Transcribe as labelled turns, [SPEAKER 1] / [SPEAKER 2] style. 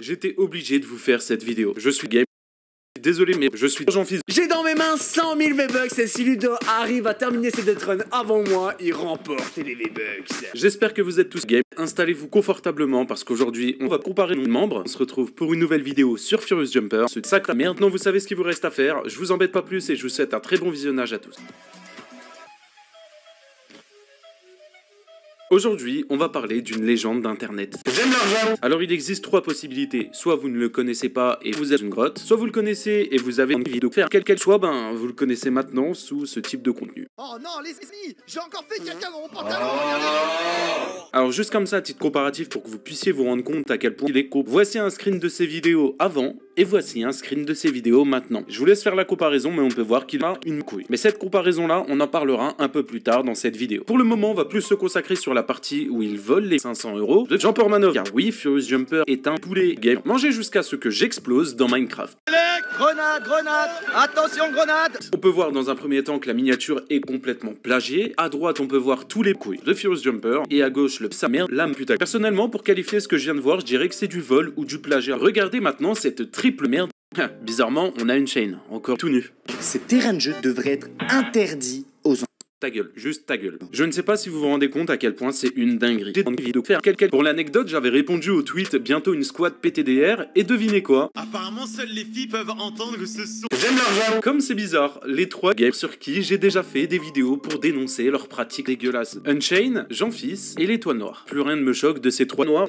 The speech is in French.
[SPEAKER 1] J'étais obligé de vous faire cette vidéo. Je suis game. Désolé, mais je suis jean fils.
[SPEAKER 2] J'ai dans mes mains 100 000 V-Bucks et si Ludo arrive à terminer ses death runs avant moi, il remporte les V-Bucks.
[SPEAKER 1] J'espère que vous êtes tous game. Installez-vous confortablement parce qu'aujourd'hui, on va comparer nos membres. On se retrouve pour une nouvelle vidéo sur Furious Jumper. Ce sacre maintenant, vous savez ce qu'il vous reste à faire. Je vous embête pas plus et je vous souhaite un très bon visionnage à tous. Aujourd'hui, on va parler d'une légende d'internet.
[SPEAKER 2] J'aime l'argent
[SPEAKER 1] Alors il existe trois possibilités. Soit vous ne le connaissez pas et vous êtes une grotte, soit vous le connaissez et vous avez envie de faire quelle qu'elle soit, ben vous le connaissez maintenant sous ce type de contenu.
[SPEAKER 3] Oh non, les amis, j'ai encore fait caca dans mon pantalon, regardez
[SPEAKER 1] Alors juste comme ça, titre comparatif, pour que vous puissiez vous rendre compte à quel point il est cool, voici un screen de ces vidéos avant et voici un screen de ces vidéos maintenant. Je vous laisse faire la comparaison, mais on peut voir qu'il a une couille. Mais cette comparaison-là, on en parlera un peu plus tard dans cette vidéo. Pour le moment, on va plus se consacrer sur la partie où il vole les 500 euros de Jumper Manov. Car oui, Furious Jumper est un poulet game. Mangez jusqu'à ce que j'explose dans Minecraft.
[SPEAKER 3] Grenade, grenade Attention, grenade
[SPEAKER 1] On peut voir dans un premier temps que la miniature est complètement plagiée. À droite, on peut voir tous les couilles de Furious Jumper. Et à gauche, le sa merde, l'âme putain. Personnellement, pour qualifier ce que je viens de voir, je dirais que c'est du vol ou du plagiat. Regardez maintenant cette triple merde. Ah, Bizarrement, on a une chaîne, encore tout nu.
[SPEAKER 2] Ces terrains de jeu devraient être interdits.
[SPEAKER 1] Ta gueule, juste ta gueule. Je ne sais pas si vous vous rendez compte à quel point c'est une dinguerie. J'ai envie de faire quelque Pour l'anecdote, j'avais répondu au tweet bientôt une squad PTDR et devinez quoi?
[SPEAKER 4] Apparemment, seules les filles peuvent entendre ce son.
[SPEAKER 2] J'aime l'argent
[SPEAKER 1] Comme c'est bizarre, les trois games sur qui j'ai déjà fait des vidéos pour dénoncer leurs pratiques dégueulasses. Unchain, Jean-Fils et l'étoile noire. Plus rien ne me choque de ces trois noirs.